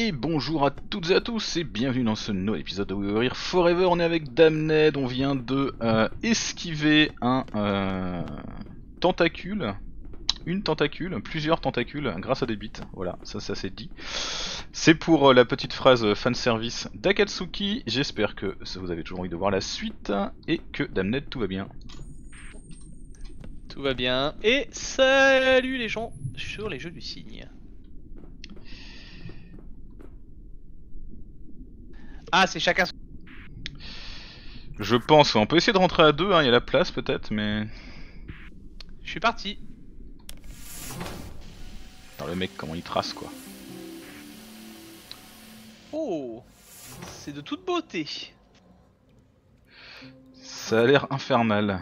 Et bonjour à toutes et à tous et bienvenue dans ce nouvel épisode de We Forever. On est avec Damned, on vient de euh, esquiver un euh, tentacule, une tentacule, plusieurs tentacules grâce à des bits. Voilà, ça, ça c'est dit. C'est pour euh, la petite phrase fanservice d'Akatsuki. J'espère que vous avez toujours envie de voir la suite et que Damned tout va bien. Tout va bien. Et salut les gens sur les jeux du cygne. Ah, c'est chacun son... Je pense, on peut essayer de rentrer à deux, hein, il y a la place peut-être, mais... Je suis parti. Alors le mec, comment il trace quoi. Oh C'est de toute beauté. Ça a l'air infernal.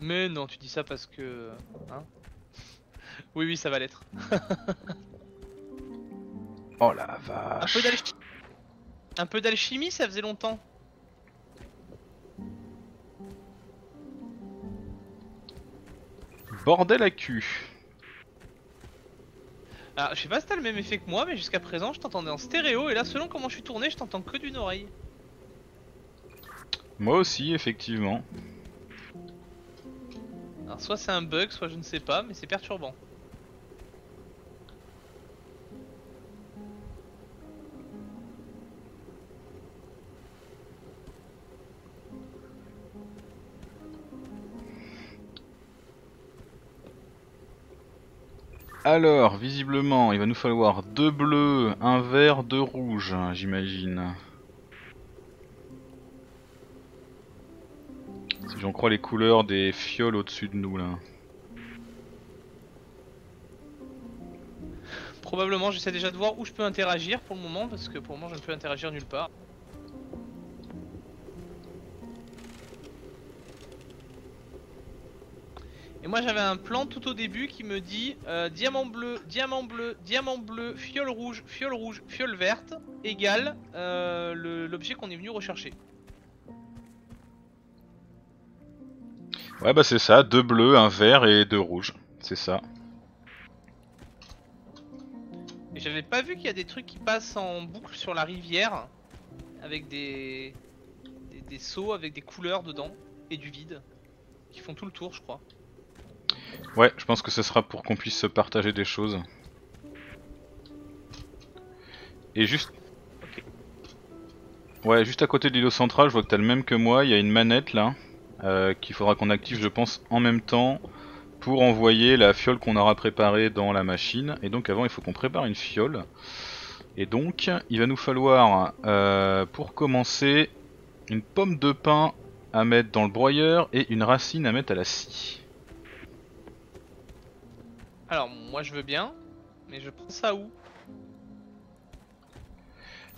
Mais non, tu dis ça parce que... Hein oui, oui, ça va l'être. Oh la vache. Un peu d'alchimie, ça faisait longtemps. Bordel à cul. Alors, je sais pas si t'as le même effet que moi, mais jusqu'à présent, je t'entendais en stéréo, et là, selon comment je suis tourné, je t'entends que d'une oreille. Moi aussi, effectivement. Alors, soit c'est un bug, soit je ne sais pas, mais c'est perturbant. Alors, visiblement, il va nous falloir deux bleus, un vert, deux rouges, j'imagine. Si j'en crois les couleurs des fioles au-dessus de nous là. Probablement, j'essaie déjà de voir où je peux interagir pour le moment, parce que pour le moment, je ne peux interagir nulle part. Et moi j'avais un plan tout au début qui me dit euh, diamant bleu, diamant bleu, diamant bleu, fiole rouge, fiole rouge, fiole verte égale euh, l'objet qu'on est venu rechercher. Ouais bah c'est ça, deux bleus, un vert et deux rouges. C'est ça. Et j'avais pas vu qu'il y a des trucs qui passent en boucle sur la rivière avec des, des, des seaux avec des couleurs dedans et du vide qui font tout le tour je crois. Ouais, je pense que ce sera pour qu'on puisse se partager des choses. Et juste... Ouais, juste à côté de l'îlot central, je vois que t'as le même que moi, il y a une manette là, euh, qu'il faudra qu'on active je pense en même temps pour envoyer la fiole qu'on aura préparée dans la machine. Et donc avant il faut qu'on prépare une fiole. Et donc il va nous falloir euh, pour commencer une pomme de pin à mettre dans le broyeur et une racine à mettre à la scie. Alors moi je veux bien, mais je prends ça où?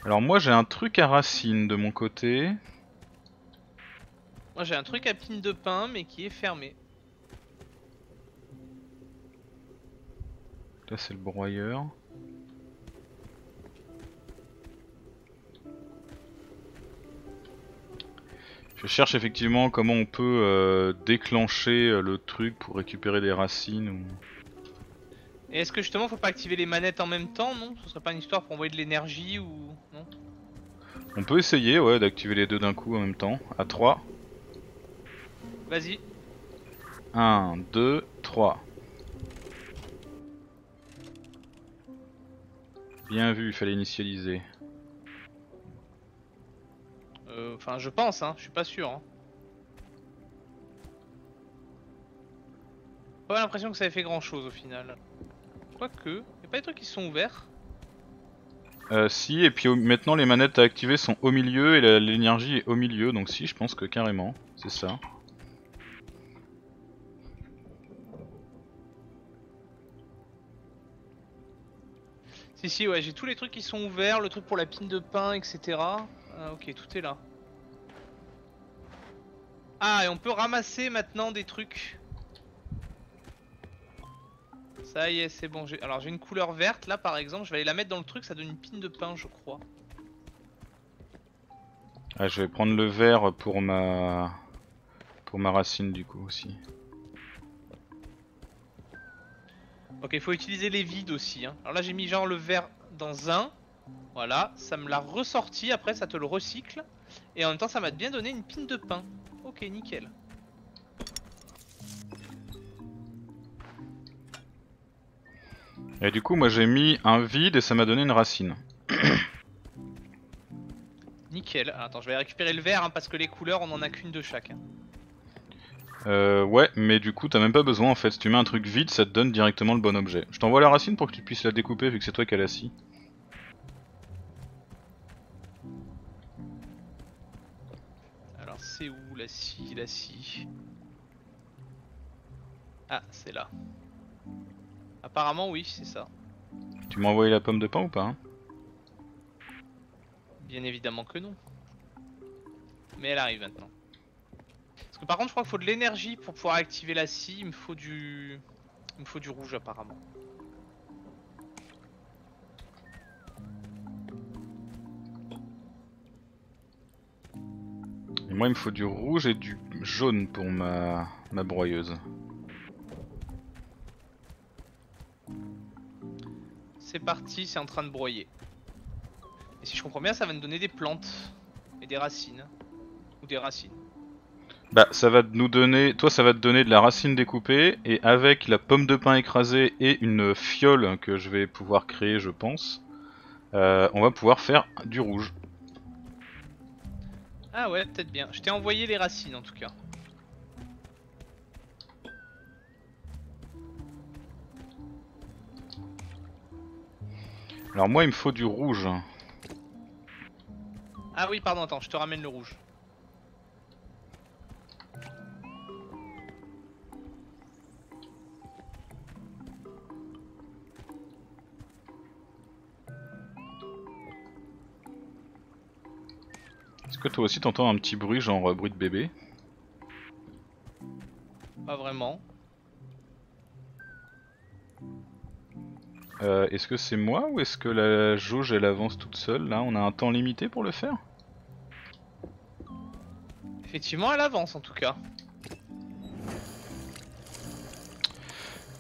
Alors moi j'ai un truc à racine de mon côté. Moi j'ai un truc à pine de pain mais qui est fermé. Là c'est le broyeur. Je cherche effectivement comment on peut euh, déclencher euh, le truc pour récupérer des racines. Ou... Et est-ce que justement faut pas activer les manettes en même temps non? Ce serait pas une histoire pour envoyer de l'énergie ou non? On peut essayer ouais d'activer les deux d'un coup en même temps. À 3. Vas-y. 1, 2, 3. Bien vu, il fallait initialiser. Euh, Enfin je pense hein, je suis pas sûr. Hein. Pas l'impression que ça ait fait grand chose au final. Quoique, y a pas des trucs qui sont ouverts Euh, si, et puis maintenant les manettes à activer sont au milieu et l'énergie est au milieu, donc si, je pense que carrément, c'est ça. Si si ouais j'ai tous les trucs qui sont ouverts, le truc pour la pine de pain etc. Ah, ok tout est là. Ah et on peut ramasser maintenant des trucs. Ça y est c'est bon. Alors j'ai une couleur verte là par exemple, je vais aller la mettre dans le truc, ça donne une pine de pain je crois. Ah, je vais prendre le vert pour ma pour ma racine du coup aussi. Ok, il faut utiliser les vides aussi. Hein. Alors là, j'ai mis genre le verre dans un. Voilà, ça me l'a ressorti. Après, ça te le recycle. Et en même temps, ça m'a bien donné une pine de pain. Ok, nickel. Et du coup, moi j'ai mis un vide et ça m'a donné une racine. Nickel. Attends, je vais récupérer le verre hein, parce que les couleurs, on en a qu'une de chaque. hein. Euh, ouais, mais du coup, t'as même pas besoin en fait. Si tu mets un truc vide, ça te donne directement le bon objet. Je t'envoie la racine pour que tu puisses la découper vu que c'est toi qui as la scie. Alors, c'est où la scie La scie? Ah, c'est là. Apparemment, oui, c'est ça. Tu m'as envoyé la pomme de pain ou pas hein Bien évidemment que non. Mais elle arrive maintenant. Parce que par contre, je crois qu'il faut de l'énergie pour pouvoir activer la scie. Il me faut du, il me faut du rouge apparemment. Et moi, il me faut du rouge et du jaune pour ma, ma broyeuse. C'est parti, c'est en train de broyer. Et si je comprends bien, ça va nous donner des plantes et des racines. Ou des racines. Bah, ça va nous donner. Toi, ça va te donner de la racine découpée et avec la pomme de pain écrasée et une fiole que je vais pouvoir créer, je pense, euh, on va pouvoir faire du rouge. Ah ouais, peut-être bien. Je t'ai envoyé les racines en tout cas. Alors moi, il me faut du rouge. Ah oui, pardon, attends, je te ramène le rouge. Est-ce que toi aussi t'entends un petit bruit, genre euh, bruit de bébé? Pas vraiment. Euh, Est-ce que c'est moi ou est-ce que la jauge elle avance toute seule Là, on a un temps limité pour le faire? Effectivement, elle avance en tout cas.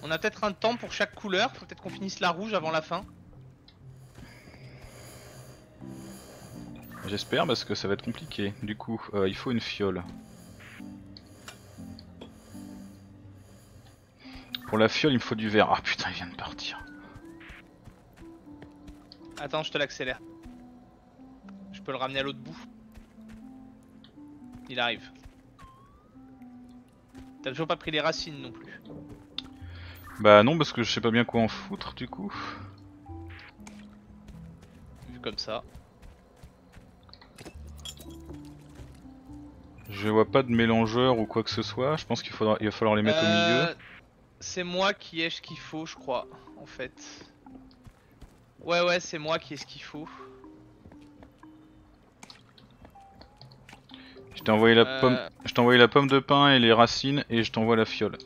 On a peut-être un temps pour chaque couleur. Faut peut-être qu'on finisse la rouge avant la fin. J'espère parce que ça va être compliqué. Du coup, euh, il faut une fiole. Pour la fiole, il me faut du verre. Ah putain, il vient de partir. Attends, je te l'accélère. Je peux le ramener à l'autre bout. Il arrive. T'as toujours pas pris les racines non plus. Bah non, parce que je sais pas bien quoi en foutre du coup. Vu comme ça. Je vois pas de mélangeur ou quoi que ce soit. Je pense qu'il faudra, il va falloir les mettre au Euh, milieu. C'est moi qui ai ce qu'il faut, je crois, en fait. Ouais, ouais, c'est moi qui ai ce qu'il faut. Je t'ai envoyé la Euh, pomme, je t'ai envoyé la pomme de pain et les racines et je t'envoie la fiole.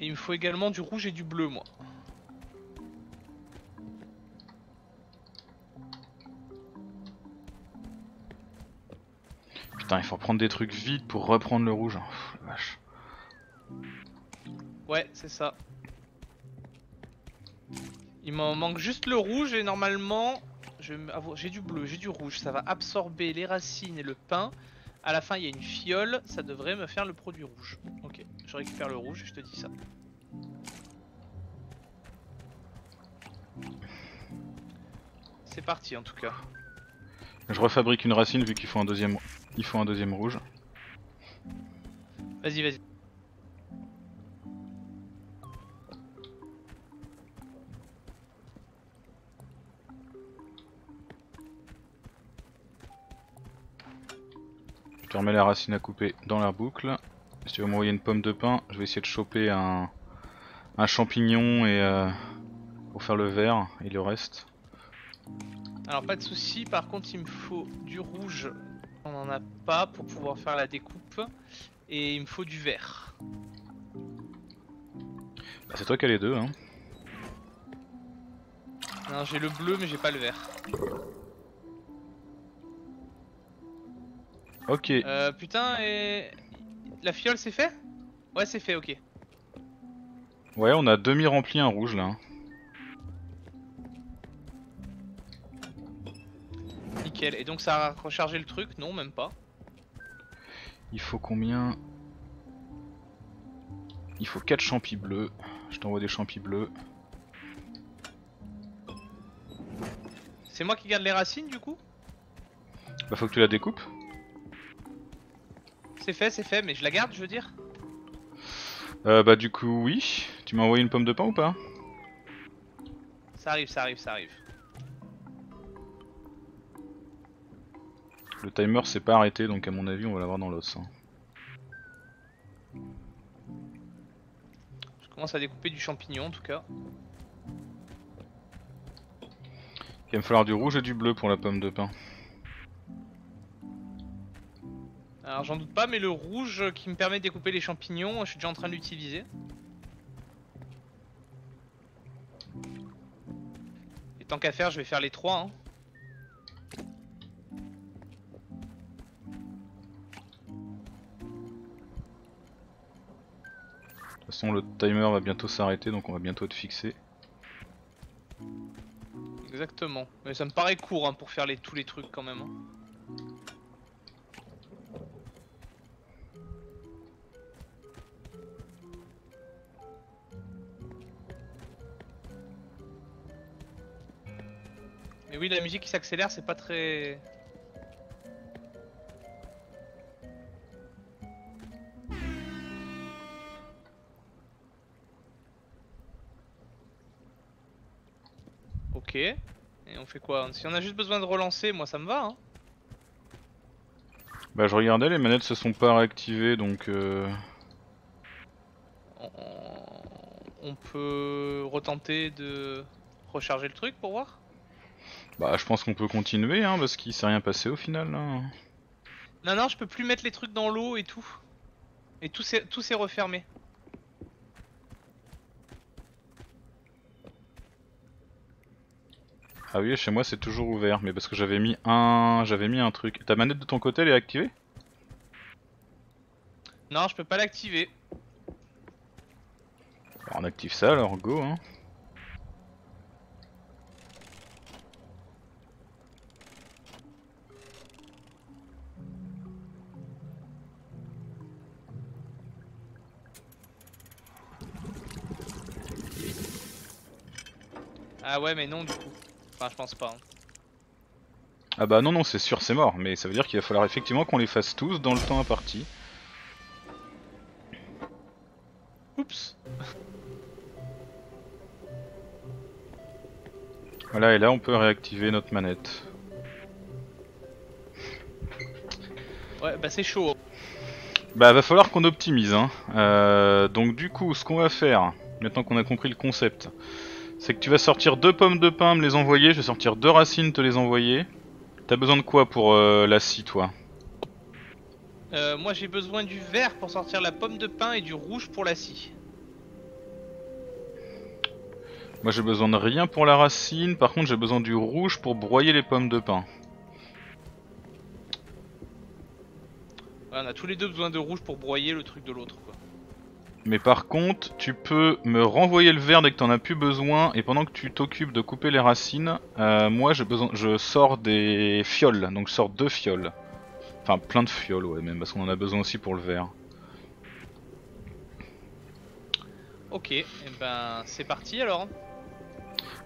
Et il me faut également du rouge et du bleu, moi. Putain, il faut prendre des trucs vides pour reprendre le rouge. Pff, la vache. Ouais, c'est ça. Il m'en manque juste le rouge et normalement, j'ai du bleu, j'ai du rouge. Ça va absorber les racines et le pain. À la fin, il y a une fiole. Ça devrait me faire le produit rouge. Ok, je récupère le rouge et je te dis ça. C'est parti en tout cas. Je refabrique une racine vu qu'il faut un deuxième, il faut un deuxième rouge. Vas-y, vas-y. Je te remets la racine à couper dans la boucle. Si tu veux m'envoyer une pomme de pain, je vais essayer de choper un, un champignon et euh, pour faire le verre et le reste. Alors pas de souci. Par contre, il me faut du rouge. On en a pas pour pouvoir faire la découpe. Et il me faut du vert. Bah, c'est toi qui as les deux, hein. Non, j'ai le bleu, mais j'ai pas le vert. Ok. Euh, putain, et la fiole c'est fait? Ouais c'est fait, ok. Ouais, on a demi rempli un rouge là. Nickel. Et donc ça a rechargé le truc? Non, même pas. Il faut combien? Il faut 4 champis bleus. Je t'envoie des champis bleus. C'est moi qui garde les racines du coup? Bah faut que tu la découpes. C'est fait, c'est fait, mais je la garde, je veux dire Euh, bah du coup oui. Tu m'as envoyé une pomme de pain ou pas? Ça arrive, ça arrive, ça arrive. Le timer s'est pas arrêté donc à mon avis on va l'avoir dans l'os. hein. Je commence à découper du champignon en tout cas. Il va me falloir du rouge et du bleu pour la pomme de pain. Alors j'en doute pas, mais le rouge qui me permet de découper les champignons, je suis déjà en train de l'utiliser. Et tant qu'à faire, je vais faire les trois. Hein. De toute façon le timer va bientôt s'arrêter donc on va bientôt te fixer. Exactement. Mais ça me paraît court hein, pour faire les, tous les trucs quand même. hein. Mais oui, la musique qui s'accélère, c'est pas très. Ok. Et on fait quoi Si on a juste besoin de relancer, moi ça me va. Hein. Bah je regardais les manettes se sont pas réactivées donc euh... On- On peut retenter de recharger le truc pour voir? Bah je pense qu'on peut continuer hein parce qu'il s'est rien passé au final là. Non, non, je peux plus mettre les trucs dans l'eau et tout. Et tout s'est refermé. Ah oui chez moi c'est toujours ouvert mais parce que j'avais mis un j'avais mis un truc. Ta manette de ton côté elle est activée? Non, je peux pas l'activer. Alors, On active ça alors go hein. Ah ouais, mais non, du coup. Enfin, je pense pas. hein. Ah bah non non c'est sûr c'est mort mais ça veut dire qu'il va falloir effectivement qu'on les fasse tous dans le temps imparti. Oups. Voilà et là on peut réactiver notre manette. Ouais, bah c'est chaud. Bah va falloir qu'on optimise hein. Euh, donc du coup ce qu'on va faire, maintenant qu'on a compris le concept, c'est que tu vas sortir deux pommes de pain, me les envoyer, je vais sortir deux racines, te les envoyer. T'as besoin de quoi pour euh, la scie toi? Euh, moi, j'ai besoin du vert pour sortir la pomme de pain et du rouge pour la scie. Moi j'ai besoin de rien pour la racine, par contre j'ai besoin du rouge pour broyer les pommes de pain. Ouais, on a tous les deux besoin de rouge pour broyer le truc de l'autre, quoi. Mais par contre, tu peux me renvoyer le vert dès que t'en as plus besoin, et pendant que tu t'occupes de couper les racines, euh, moi besoin, je sors des fioles, donc je sors deux fioles. Enfin plein de fioles, ouais même, parce qu'on en a besoin aussi pour le vert. Ok, et ben c'est parti alors.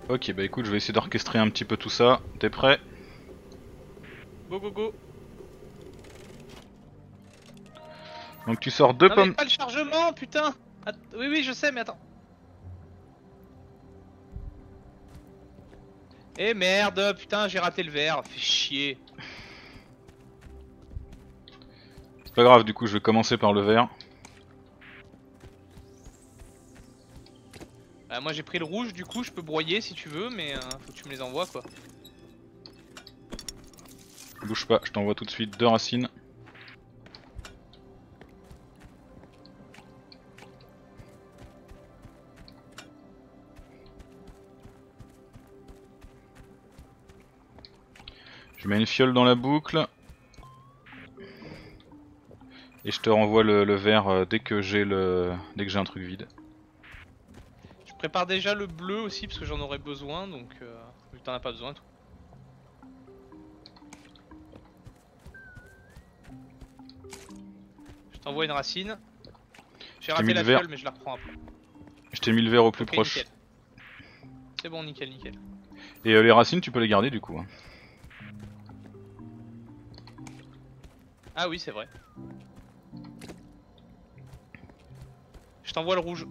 Ok, bah écoute, je vais essayer d'orchestrer un petit peu tout ça. T'es prêt? Go go go. Donc tu sors deux non, mais pommes. pas le chargement, putain. Att- oui oui, je sais, mais attends. Eh merde, putain, j'ai raté le verre. Fais chier. C'est pas grave, du coup je vais commencer par le vert. Euh, moi j'ai pris le rouge, du coup je peux broyer si tu veux, mais euh, faut que tu me les envoies quoi. Bouge pas, je t'envoie tout de suite deux racines. Je mets une fiole dans la boucle. Et je te renvoie le, le vert euh, dès que j'ai le dès que j'ai un truc vide. Je prépare déjà le bleu aussi parce que j'en aurai besoin donc euh, vu que t'en as pas besoin. Toi. Je t'envoie une racine. J'ai raté la fiole mais je la reprends après. Je t'ai mis le vert au plus proche. C'est bon, nickel, nickel. Et euh, les racines, tu peux les garder du coup. hein. Ah oui, c'est vrai. Je t'envoie le rouge.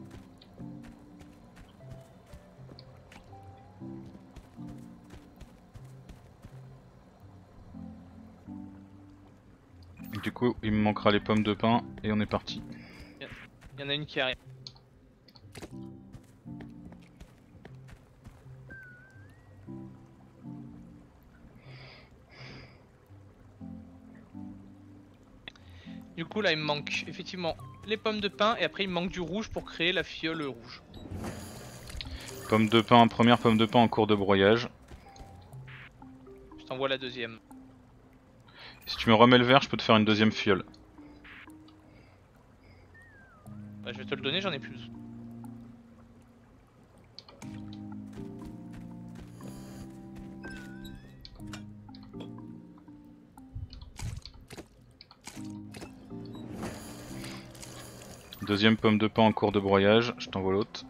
Du coup, il me manquera les pommes de pin et on est parti. Il y en a une qui arrive. Coup là il me manque effectivement les pommes de pin et après il me manque du rouge pour créer la fiole rouge. Pomme de pin, première pomme de pin en cours de broyage. Je t'envoie la deuxième. Si tu me remets le vert, je peux te faire une deuxième fiole. Bah, je vais te le donner, j'en ai plus. Deuxième pomme de pin en cours de broyage, je t'envoie l'autre.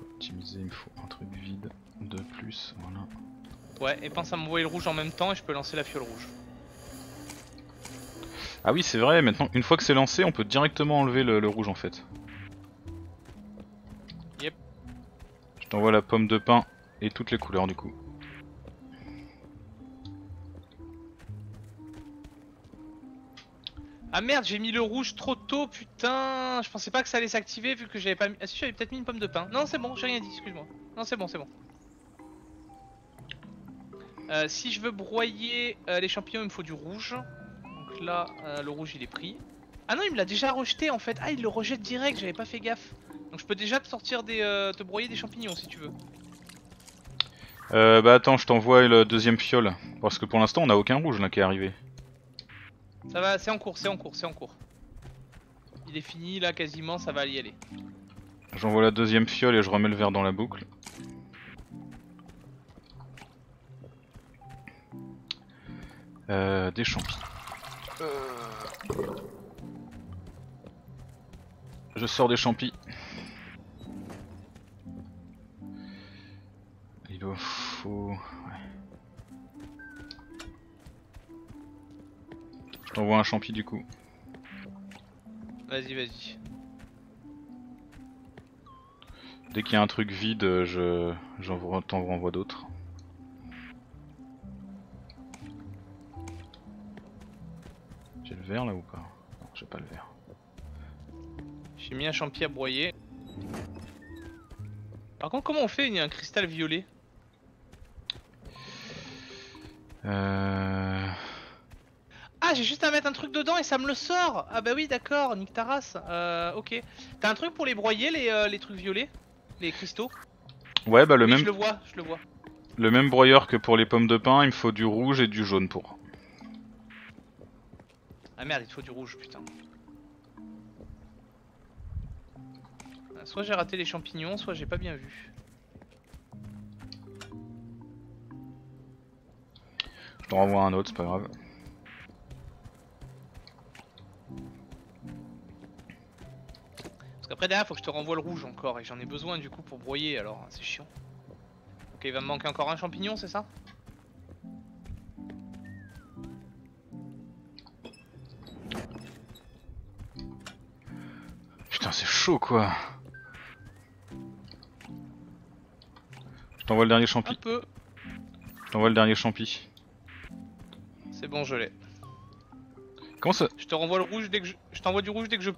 Optimiser, il me faut un truc vide de plus, voilà. Ouais, et pense à m'envoyer le rouge en même temps et je peux lancer la fiole rouge. Ah oui, c'est vrai, maintenant, une fois que c'est lancé, on peut directement enlever le, le rouge en fait. Yep. Je t'envoie la pomme de pin et toutes les couleurs du coup. Ah merde, j'ai mis le rouge trop tôt, putain Je pensais pas que ça allait s'activer vu que j'avais pas mis... Ah si, j'avais peut-être mis une pomme de pin. Non, c'est bon, j'ai rien dit, excuse-moi. Non, c'est bon, c'est bon. Euh, si je veux broyer euh, les champignons, il me faut du rouge. Donc là, euh, le rouge, il est pris. Ah non, il me l'a déjà rejeté en fait. Ah, il le rejette direct, j'avais pas fait gaffe. Donc je peux déjà te sortir des... te broyer des champignons si tu veux. Euh, bah attends, je t'envoie le deuxième fiole. Parce que pour l'instant, on a aucun rouge là qui est arrivé. Ça va, c'est en cours, c'est en cours, c'est en cours. Il est fini là quasiment, ça va y aller. J'envoie la deuxième fiole et je remets le vert dans la boucle. Euh, des champis. Je sors des champis. Je t'envoie un champi du coup. Vas-y, vas-y. Dès qu'il y a un truc vide, je t'en renvoie d'autres. J'ai le vert là ou pas? Non, j'ai pas le vert. J'ai mis un champi à broyer. Par contre, comment on fait Il y a un cristal violet? Euh... Ah, j'ai juste à mettre un truc dedans et ça me le sort Ah bah oui, d'accord, nique ta race. Euh, ok. T'as un truc pour les broyer, les, euh, les trucs violets? Les cristaux? Ouais, bah le Oui, même je le vois, je le vois. le même broyeur que pour les pommes de pin, il me faut du rouge et du jaune pour. Ah merde, il te faut du rouge, putain. Ah, Soit j'ai raté les champignons, soit j'ai pas bien vu. Je t'en renvoie un autre, c'est pas grave. Qu'après derrière, faut que je te renvoie le rouge encore et j'en ai besoin du coup pour broyer alors, c'est chiant. Ok, il va me manquer encore un champignon, c'est ça? Putain, c'est chaud quoi. Je t'envoie le dernier Un champi. peu. Je t'envoie le dernier champi. C'est bon, je l'ai. Comment ça, Je te renvoie le rouge dès que je... Je t'envoie du rouge dès que je...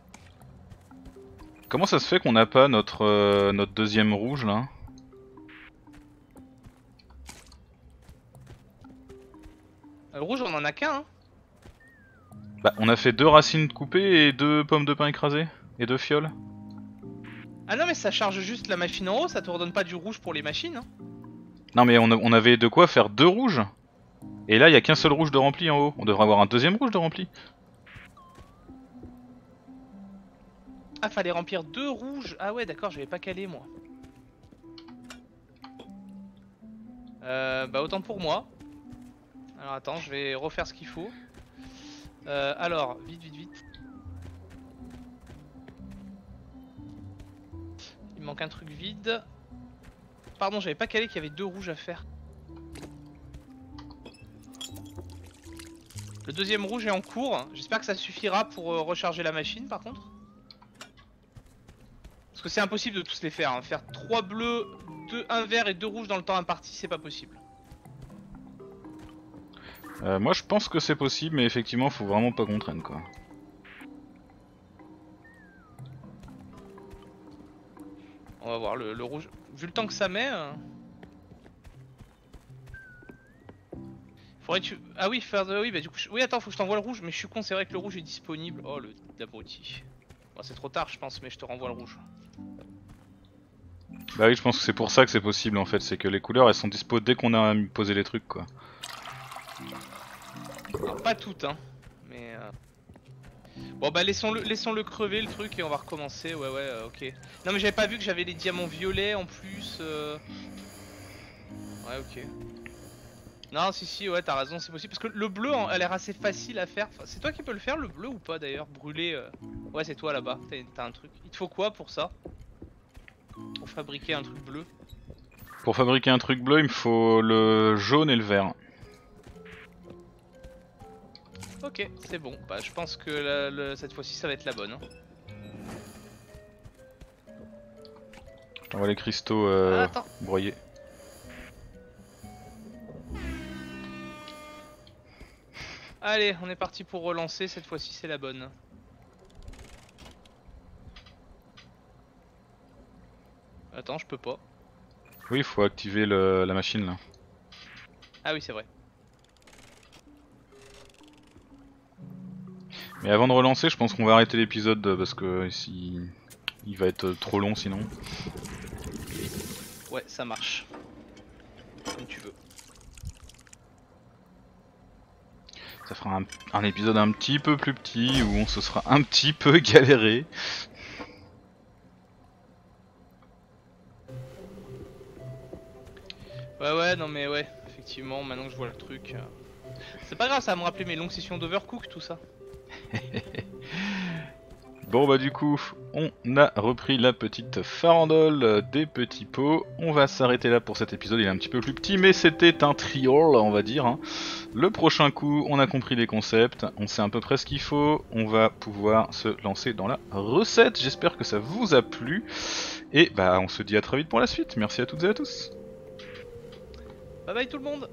comment ça se fait qu'on n'a pas notre euh, notre deuxième rouge là Euh, Le rouge, on en a qu'un, hein Bah, on a fait deux racines coupées et deux pommes de pin écrasées et deux fioles. Ah non, mais ça charge juste la machine en haut, ça te redonne pas du rouge pour les machines. Hein. Non mais on, a- on avait de quoi faire deux rouges Et là, il y a qu'un seul rouge de rempli en haut. On devrait avoir un deuxième rouge de rempli. Ah, fallait remplir deux rouges. Ah ouais, d'accord, j'avais pas calé moi. Euh, bah autant pour moi. Alors attends, je vais refaire ce qu'il faut. Euh, alors, vite, vite, vite. Il manque un truc vide. Pardon, j'avais pas calé qu'il y avait deux rouges à faire. Le deuxième rouge est en cours. J'espère que ça suffira pour euh, recharger la machine par contre. Parce que c'est impossible de tous les faire. hein. Faire trois bleus, deux, un vert et deux rouges dans le temps imparti, c'est pas possible. Euh, moi, je pense que c'est possible, mais effectivement, faut vraiment pas qu'on traîne quoi. On va voir le, le rouge. Vu le temps que ça met. euh, Faudrait que tu. Ah oui, faire de. Oui, bah du coup. je- Oui, attends, faut que je t'envoie le rouge, mais je suis con, c'est vrai que le rouge est disponible. Oh, le d'abruti. Bon, c'est trop tard, je pense, mais je te renvoie le rouge. Bah oui, je pense que c'est pour ça que c'est possible en fait. C'est que les couleurs elles sont dispo dès qu'on a posé les trucs quoi. Alors, pas toutes, hein. Mais. euh, Bon, bah laissons-le laissons -le crever le truc et on va recommencer. Ouais, ouais, euh, ok. Non, mais j'avais pas vu que j'avais les diamants violets en plus. euh. Ouais, ok. Non, si, si, ouais, t'as raison, c'est possible. Parce que le bleu a l'air assez facile à faire. C'est toi qui peux le faire, le bleu ou pas d'ailleurs? Brûler. euh, Ouais, c'est toi là-bas. T'as un truc. Il te faut quoi pour ça? Pour fabriquer un truc bleu Pour fabriquer un truc bleu, il me faut le jaune et le vert. Ok, c'est bon. Bah, je pense que la- le- cette fois-ci, ça va être la bonne. hein. Je t'envoie les cristaux euh, Ah, broyés. Allez, on est parti pour relancer. Cette fois-ci, c'est la bonne. Attends, je peux pas. Oui, il faut activer le- la machine là. Ah oui, c'est vrai. Mais avant de relancer, je pense qu'on va arrêter l'épisode euh, parce que si il va être trop long sinon. Ouais, ça marche. Comme tu veux. Ça fera un, un épisode un petit peu plus petit où on se sera un petit peu galéré. Ouais, ouais, non mais ouais, effectivement, maintenant que je vois le truc. euh, C'est pas grave, ça va me rappeler mes longues sessions d'Overcook, tout ça. Bon bah du coup, on a repris la petite farandole des petits pots. On va s'arrêter là pour cet épisode, il est un petit peu plus petit, mais c'était un trial, on va dire. hein. Le prochain coup, on a compris les concepts, on sait à peu près ce qu'il faut, on va pouvoir se lancer dans la recette. J'espère que ça vous a plu. Et bah on se dit à très vite pour la suite. Merci à toutes et à tous. Bye bye tout le monde